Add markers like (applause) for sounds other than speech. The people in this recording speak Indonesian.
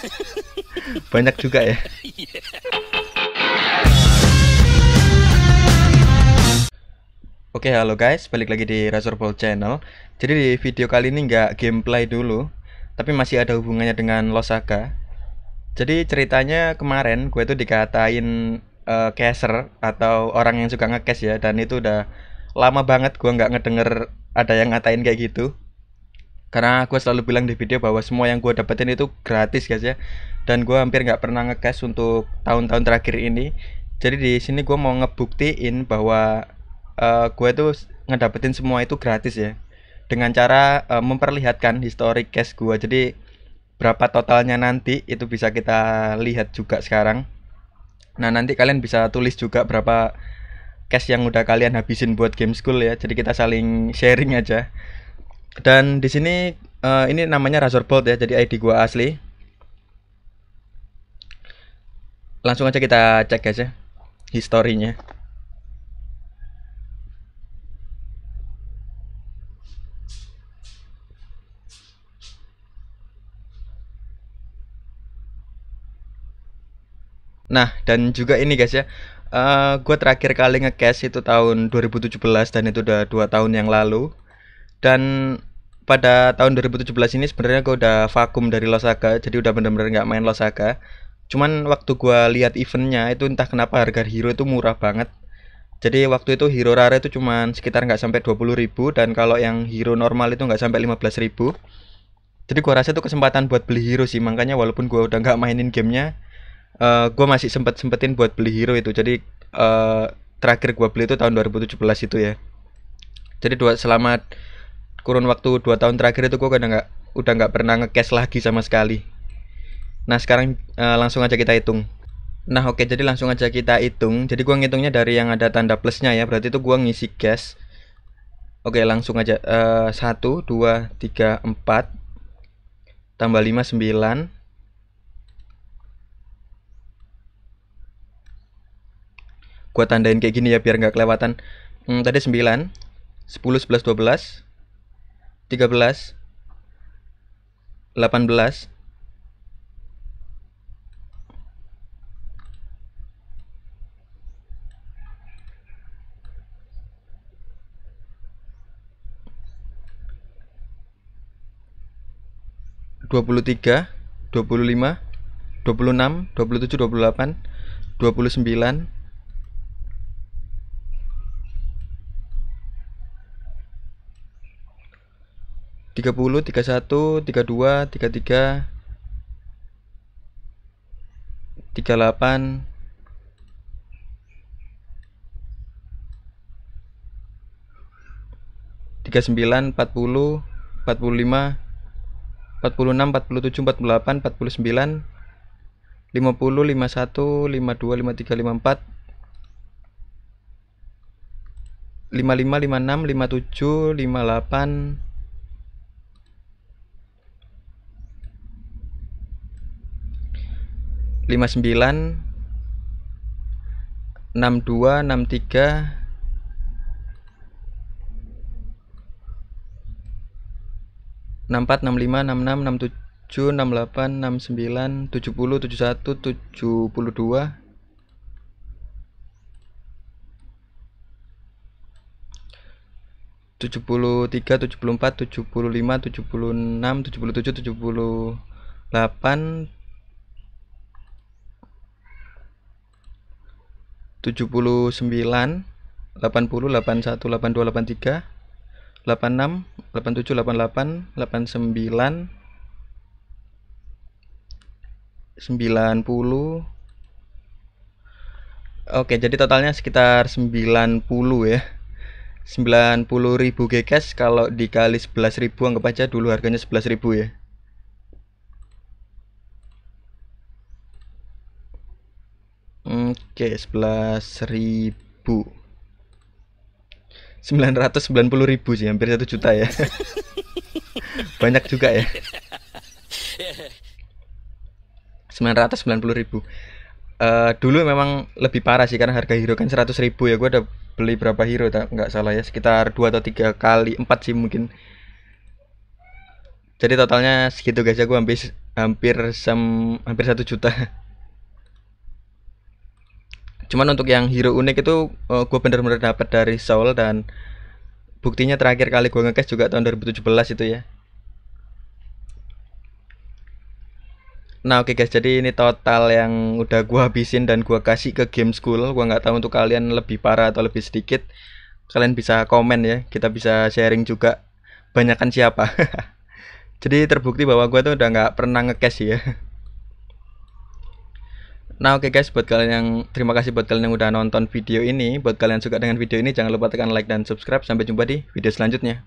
(laughs) Banyak juga ya. (laughs) Oke, halo guys, balik lagi di Razor Ball Channel. Jadi di video kali ini nggak gameplay dulu, tapi masih ada hubungannya dengan Losaka. Jadi ceritanya kemarin gue tuh dikatain uh, caster atau orang yang suka ngecash ya, dan itu udah lama banget gue nggak ngedenger ada yang ngatain kayak gitu. Karena gue selalu bilang di video bahwa semua yang gue dapetin itu gratis guys ya, dan gue hampir nggak pernah ngecash untuk tahun-tahun terakhir ini. Jadi di sini gue mau ngebuktiin bahwa uh, gue tuh ngedapetin semua itu gratis ya. Dengan cara uh, memperlihatkan historic cash gue jadi berapa totalnya nanti itu bisa kita lihat juga sekarang. Nah nanti kalian bisa tulis juga berapa cash yang udah kalian habisin buat game school ya. Jadi kita saling sharing aja dan di sini uh, ini namanya Razor Bolt ya jadi ID gua asli langsung aja kita cek aja historinya Nah, dan juga ini guys ya, uh, eh, gue terakhir kali nge-cash itu tahun 2017 dan itu udah dua tahun yang lalu. Dan pada tahun 2017 ini sebenarnya gue udah vakum dari Losaka, jadi udah bener-bener nggak main Losaka. Cuman waktu gue lihat eventnya itu entah kenapa harga hero itu murah banget. Jadi waktu itu hero rare itu cuman sekitar nggak sampai 20 ribu dan kalau yang hero normal itu nggak sampai 15 ribu. Jadi gua rasa itu kesempatan buat beli hero sih, makanya walaupun gua udah nggak mainin gamenya, uh, eh, gue masih sempet sempetin buat beli hero itu jadi uh, terakhir gue beli itu tahun 2017 itu ya jadi dua selamat kurun waktu dua tahun terakhir itu gue udah nggak udah nggak pernah ngecash lagi sama sekali. Nah sekarang uh, langsung aja kita hitung. Nah oke jadi langsung aja kita hitung. Jadi gue ngitungnya dari yang ada tanda plusnya ya. Berarti itu gue ngisi cash oke langsung aja. Satu dua tiga empat. Tambah lima sembilan. Gua tandain kayak gini ya biar nggak kelewatan. Hmm, tadi 9 10 11 12 13 18 23, 25, 26, 27, 28, 29, tiga puluh tiga satu tiga dua tiga tiga tiga delapan. Tiga sembilan empat puluh empat puluh lima empat puluh enam empat puluh tujuh empat puluh delapan empat puluh sembilan lima puluh lima satu lima dua lima tiga lima empat lima lima lima enam lima tujuh lima delapan 59 62 63 64, 65, 66, 67, 68, 69, 70, 71, 72 73, 74, 75, 76, 77, 78 79 80 81 82 83 86 87 88 89 90 Oke, jadi totalnya sekitar 90 ya. 90.000 GCash kalau dikali 11.000 anggap aja dulu harganya 11.000 ya. Oke, sebelas ribu. Sembilan ratus sembilan puluh ribu sih, hampir satu juta ya. (laughs) Banyak juga ya. (laughs) Sembilan ratus sembilan puluh ribu. Uh, dulu memang lebih parah sih karena harga hero kan seratus ribu ya. Gue udah beli berapa hero tak nggak salah ya sekitar dua atau tiga kali empat sih mungkin. Jadi totalnya segitu guys ya gue habis hampir sem hampir satu juta cuman untuk yang hero unik itu uh, gue bener-bener dapat dari Soul dan buktinya terakhir kali gue ngecash juga tahun 2017 itu ya Nah oke okay guys, jadi ini total yang udah gua habisin dan gua kasih ke game school. Gua nggak tahu untuk kalian lebih parah atau lebih sedikit. Kalian bisa komen ya, kita bisa sharing juga. Banyakan siapa? (laughs) jadi terbukti bahwa gua tuh udah nggak pernah ngecash ya. (laughs) Nah oke okay guys, buat kalian yang terima kasih buat kalian yang udah nonton video ini. Buat kalian suka dengan video ini, jangan lupa tekan like dan subscribe. Sampai jumpa di video selanjutnya.